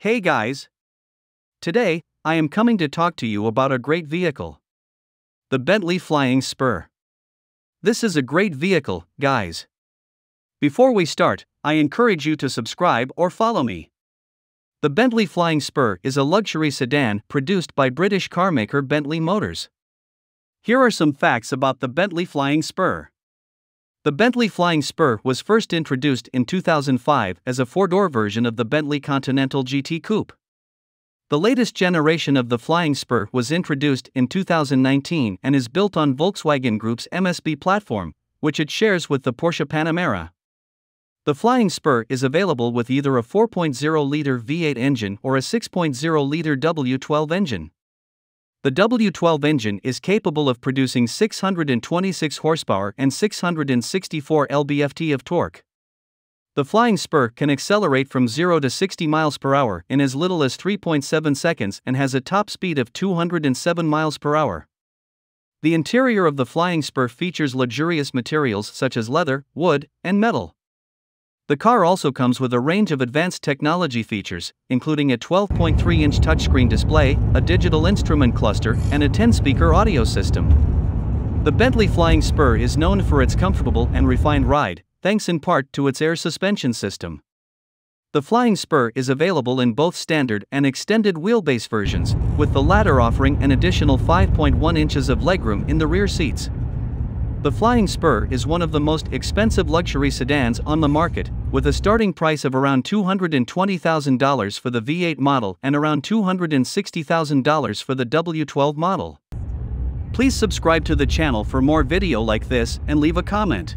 Hey guys! Today, I am coming to talk to you about a great vehicle the Bentley Flying Spur. This is a great vehicle, guys. Before we start, I encourage you to subscribe or follow me. The Bentley Flying Spur is a luxury sedan produced by British carmaker Bentley Motors. Here are some facts about the Bentley Flying Spur. The Bentley Flying Spur was first introduced in 2005 as a four door version of the Bentley Continental GT Coupe. The latest generation of the Flying Spur was introduced in 2019 and is built on Volkswagen Group's MSB platform, which it shares with the Porsche Panamera. The Flying Spur is available with either a 4.0 liter V8 engine or a 6.0 liter W12 engine. The W12 engine is capable of producing 626 horsepower and 664 lb-ft of torque. The flying spur can accelerate from 0 to 60 miles per hour in as little as 3.7 seconds and has a top speed of 207 miles per hour. The interior of the flying spur features luxurious materials such as leather, wood, and metal. The car also comes with a range of advanced technology features, including a 12.3 inch touchscreen display, a digital instrument cluster, and a 10 speaker audio system. The Bentley Flying Spur is known for its comfortable and refined ride, thanks in part to its air suspension system. The Flying Spur is available in both standard and extended wheelbase versions, with the latter offering an additional 5.1 inches of legroom in the rear seats. The Flying Spur is one of the most expensive luxury sedans on the market, with a starting price of around $220,000 for the V8 model and around $260,000 for the W12 model. Please subscribe to the channel for more video like this and leave a comment.